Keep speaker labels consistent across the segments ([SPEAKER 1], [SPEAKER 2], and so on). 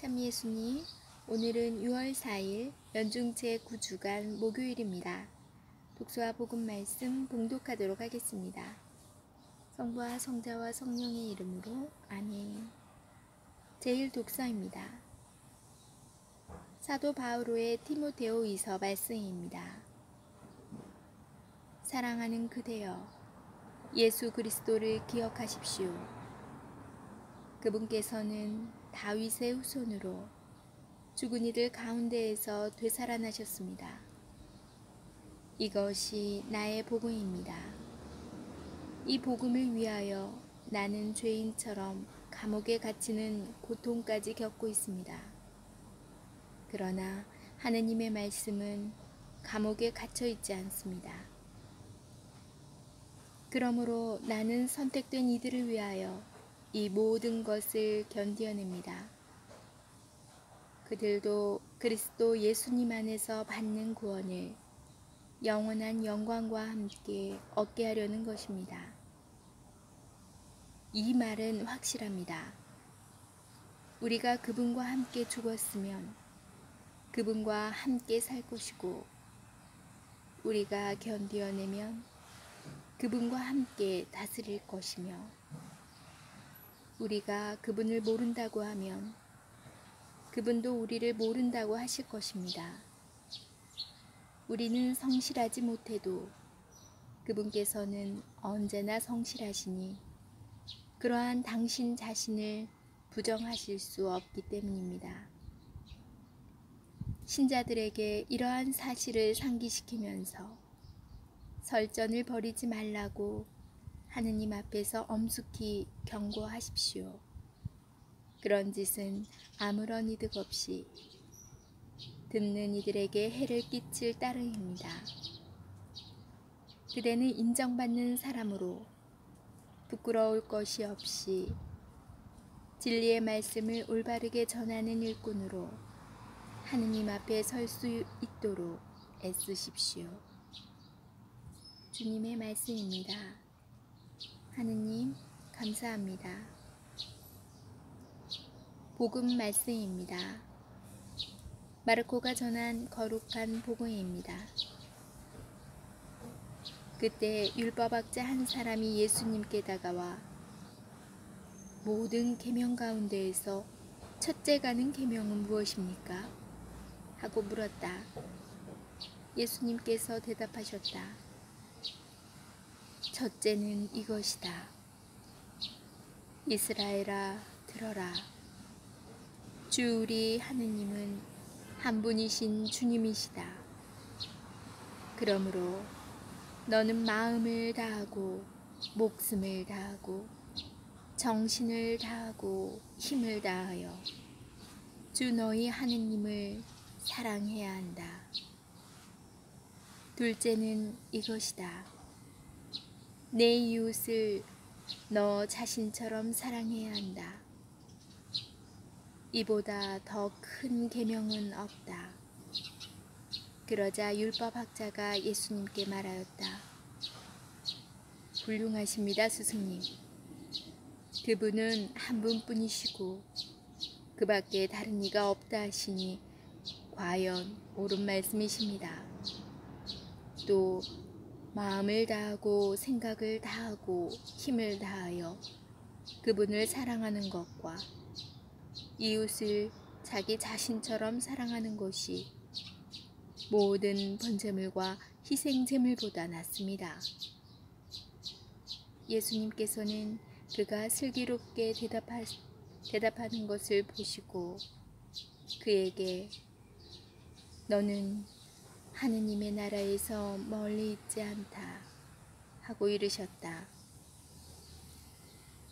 [SPEAKER 1] 참 예수님, 오늘은 6월 4일 연중 제 9주간 목요일입니다. 독서와 복음 말씀 봉독하도록 하겠습니다. 성부와 성자와 성령의 이름으로 아멘. 제1 독서입니다. 사도 바오로의 티모테오이서 말씀입니다. 사랑하는 그대여, 예수 그리스도를 기억하십시오. 그분께서는 다윗의 후손으로 죽은 이들 가운데에서 되살아나셨습니다. 이것이 나의 복음입니다. 이 복음을 위하여 나는 죄인처럼 감옥에 갇히는 고통까지 겪고 있습니다. 그러나 하느님의 말씀은 감옥에 갇혀 있지 않습니다. 그러므로 나는 선택된 이들을 위하여 이 모든 것을 견디어냅니다. 그들도 그리스도 예수님 안에서 받는 구원을 영원한 영광과 함께 얻게 하려는 것입니다. 이 말은 확실합니다. 우리가 그분과 함께 죽었으면 그분과 함께 살 것이고 우리가 견디어내면 그분과 함께 다스릴 것이며 우리가 그분을 모른다고 하면 그분도 우리를 모른다고 하실 것입니다. 우리는 성실하지 못해도 그분께서는 언제나 성실하시니 그러한 당신 자신을 부정하실 수 없기 때문입니다. 신자들에게 이러한 사실을 상기시키면서 설전을 벌이지 말라고 하느님 앞에서 엄숙히 경고하십시오. 그런 짓은 아무런 이득 없이 듣는 이들에게 해를 끼칠 따름입니다. 그대는 인정받는 사람으로 부끄러울 것이 없이 진리의 말씀을 올바르게 전하는 일꾼으로 하느님 앞에 설 수 있도록 애쓰십시오. 주님의 말씀입니다. 하느님, 감사합니다. 복음 말씀입니다. 마르코가 전한 거룩한 복음입니다. 그때 율법학자 한 사람이 예수님께 다가와 모든 계명 가운데에서 첫째 가는 계명은 무엇입니까? 하고 물었다. 예수님께서 대답하셨다. 첫째는 이것이다. 이스라엘아 들어라. 주 우리 하느님은 한 분이신 주님이시다. 그러므로 너는 마음을 다하고 목숨을 다하고 정신을 다하고 힘을 다하여 주 너희 하느님을 사랑해야 한다. 둘째는 이것이다. 내 이웃을 너 자신처럼 사랑해야 한다. 이보다 더 큰 계명은 없다. 그러자 율법학자가 예수님께 말하였다. 훌륭하십니다, 스승님. 그분은 한 분뿐이시고 그 밖에 다른 이가 없다 하시니 과연 옳은 말씀이십니다. 또 마음을 다하고 생각을 다하고 힘을 다하여 그분을 사랑하는 것과 이웃을 자기 자신처럼 사랑하는 것이 모든 번제물과 희생제물보다 낫습니다. 예수님께서는 그가 슬기롭게 대답하, 대답하는 것을 보시고 그에게 너는 하느님의 나라에서 멀리 있지 않다 하고 이르셨다.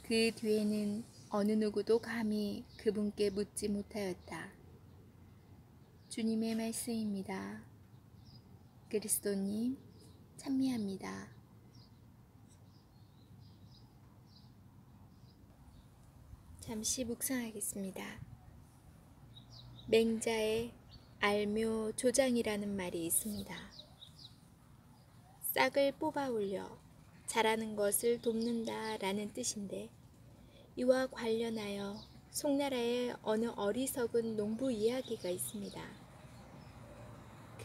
[SPEAKER 1] 그 뒤에는 어느 누구도 감히 그분께 묻지 못하였다. 주님의 말씀입니다. 그리스도님, 찬미합니다. 잠시 묵상하겠습니다. 맹자의 알묘 조장이라는 말이 있습니다. 싹을 뽑아 올려 자라는 것을 돕는다 라는 뜻인데 이와 관련하여 송나라에 어느 어리석은 농부 이야기가 있습니다.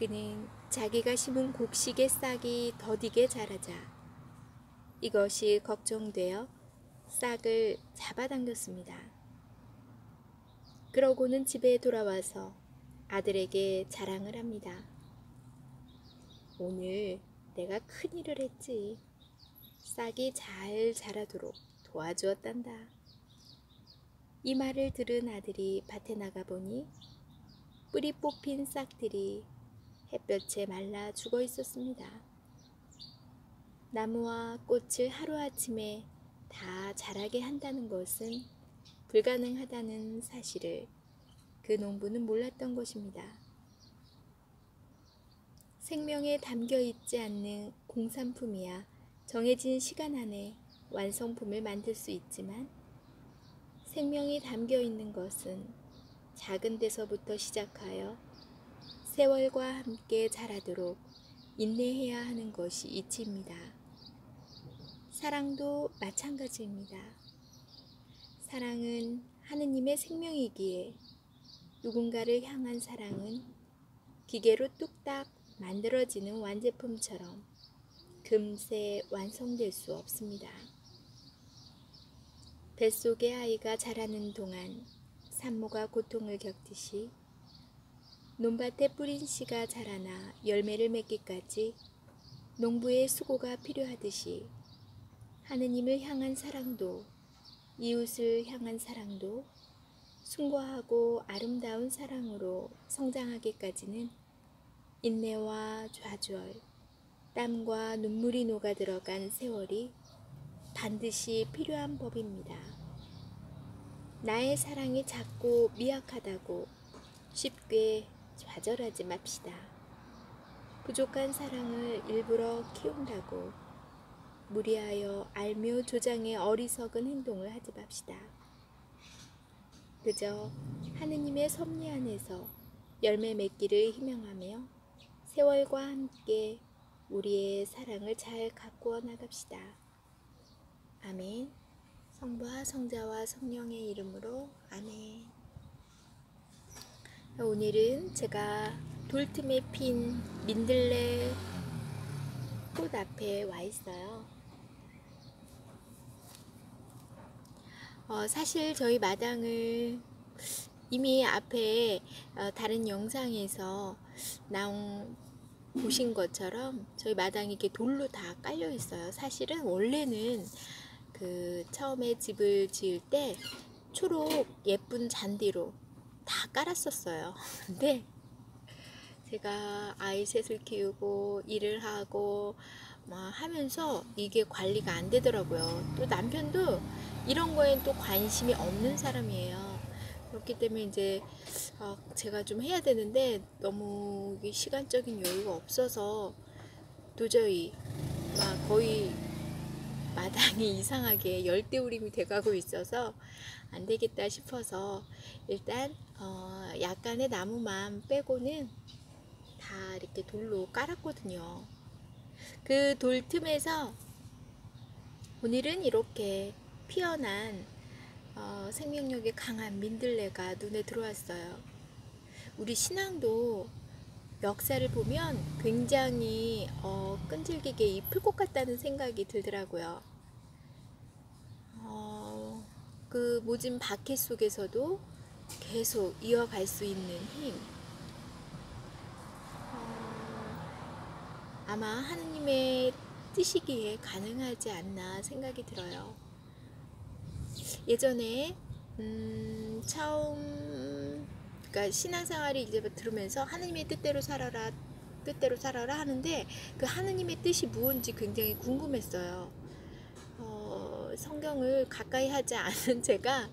[SPEAKER 1] 그는 자기가 심은 곡식의 싹이 더디게 자라자 이것이 걱정되어 싹을 잡아당겼습니다. 그러고는 집에 돌아와서 아들에게 자랑을 합니다. 오늘 내가 큰일을 했지. 싹이 잘 자라도록 도와주었단다. 이 말을 들은 아들이 밭에 나가보니 뿌리 뽑힌 싹들이 햇볕에 말라 죽어 있었습니다. 나무와 꽃을 하루아침에 다 자라게 한다는 것은 불가능하다는 사실을 그 농부는 몰랐던 것입니다. 생명에 담겨 있지 않는 공산품이야 정해진 시간 안에 완성품을 만들 수 있지만 생명이 담겨 있는 것은 작은 데서부터 시작하여 세월과 함께 자라도록 인내해야 하는 것이 이치입니다. 사랑도 마찬가지입니다. 사랑은 하느님의 생명이기에 누군가를 향한 사랑은 기계로 뚝딱 만들어지는 완제품처럼 금세 완성될 수 없습니다. 뱃속의 아이가 자라는 동안 산모가 고통을 겪듯이 논밭에 뿌린 씨가 자라나 열매를 맺기까지 농부의 수고가 필요하듯이 하느님을 향한 사랑도 이웃을 향한 사랑도 숭고하고 아름다운 사랑으로 성장하기까지는 인내와 좌절, 땀과 눈물이 녹아 들어간 세월이 반드시 필요한 법입니다. 나의 사랑이 작고 미약하다고 쉽게 좌절하지 맙시다. 부족한 사랑을 일부러 키운다고 무리하여 알묘 조장의 어리석은 행동을 하지 맙시다. 그저 하느님의 섭리 안에서 열매 맺기를 희망하며 세월과 함께 우리의 사랑을 잘 가꾸어 나갑시다. 아멘. 성부와 성자와 성령의 이름으로 아멘. 오늘은 제가 돌틈에 핀 민들레 꽃 앞에 와 있어요. 어, 사실 저희 마당을 이미 앞에 어, 다른 영상에서 나온 보신 것처럼 저희 마당이 이렇게 돌로 다 깔려 있어요. 사실은 원래는 그 처음에 집을 지을 때 초록 예쁜 잔디로 다 깔았었어요. 근데 제가 아이 셋을 키우고 일을 하고 막 하면서 이게 관리가 안 되더라고요. 또 남편도 이런 거엔 또 관심이 없는 사람이에요. 그렇기 때문에 이제 아, 제가 좀 해야 되는데 너무 시간적인 여유가 없어서 도저히 막 거의 마당이 이상하게 열대우림이 돼가고 있어서 안 되겠다 싶어서 일단 어 약간의 나무만 빼고는 다 이렇게 돌로 깔았거든요. 그 돌 틈에서 오늘은 이렇게 피어난 어, 생명력이 강한 민들레가 눈에 들어왔어요. 우리 신앙도 역사를 보면 굉장히 어, 끈질기게 잎을 것 같다는 생각이 들더라고요. 어, 그 모진 박해 속에서도 계속 이어갈 수 있는 힘. 어, 아마 하느님의 뜻이기에 가능하지 않나 생각이 들어요. 예전에 음, 처음 그러니까 신앙생활을 이제 들으면서 하느님의 뜻대로 살아라 뜻대로 살아라 하는데 그 하느님의 뜻이 무엇인지 굉장히 궁금했어요. 어, 성경을 가까이 하지 않은 제가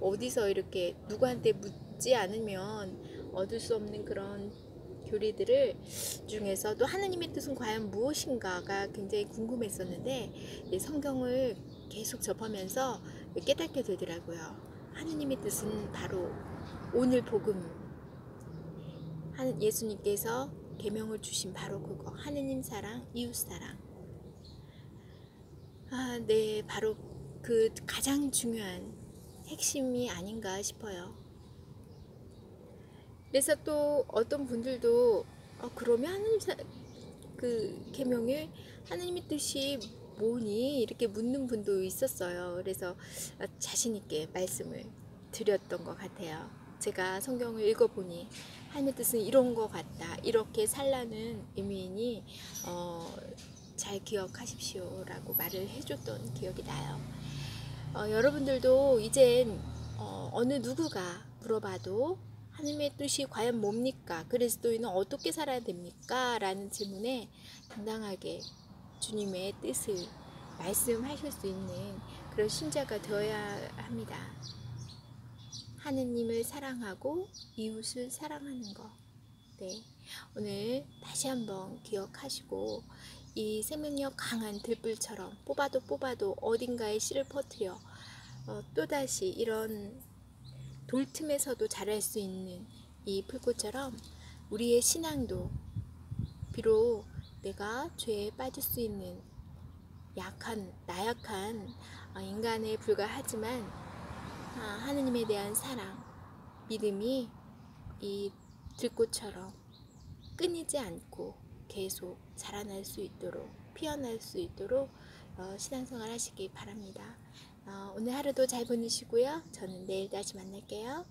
[SPEAKER 1] 어디서 이렇게 누구한테 묻지 않으면 얻을 수 없는 그런 교리들을 중에서도 하느님의 뜻은 과연 무엇인가가 굉장히 궁금했었는데 성경을 계속 접하면서 깨닫게 되더라고요. 하느님의 뜻은 바로 오늘 복음 예수님께서 계명을 주신 바로 그거 하느님 사랑 이웃 사랑 아, 네 바로 그 가장 중요한 핵심이 아닌가 싶어요. 그래서 또 어떤 분들도 어, 그러면 하나님 사, 그 계명에 하나님의 뜻이 뭐니 이렇게 묻는 분도 있었어요. 그래서 어, 자신 있게 말씀을 드렸던 것 같아요. 제가 성경을 읽어보니 하나님의 뜻은 이런 것 같다. 이렇게 살라는 의미이니 어, 잘 기억하십시오라고 말을 해줬던 기억이 나요. 어, 여러분들도 이젠 어, 어느 누구가 물어봐도 하나님의 뜻이 과연 뭡니까? 그리스도인은 어떻게 살아야 됩니까? 라는 질문에 당당하게 주님의 뜻을 말씀하실 수 있는 그런 신자가 되어야 합니다. 하느님을 사랑하고 이웃을 사랑하는 것. 네. 오늘 다시 한번 기억하시고 이 생명력 강한 들불처럼 뽑아도 뽑아도 어딘가에 씨를 퍼뜨려 어, 또다시 이런 돌틈에서도 자랄 수 있는 이 풀꽃처럼 우리의 신앙도 비록 내가 죄에 빠질 수 있는 약한 나약한 어, 인간에 불과하지만 아, 하느님에 대한 사랑, 믿음이 이 들꽃처럼 끊이지 않고 계속 자라날 수 있도록 피어날 수 있도록 어, 신앙생활 하시기 바랍니다. 어, 오늘 하루도 잘 보내시고요. 저는 내일 다시 만날게요.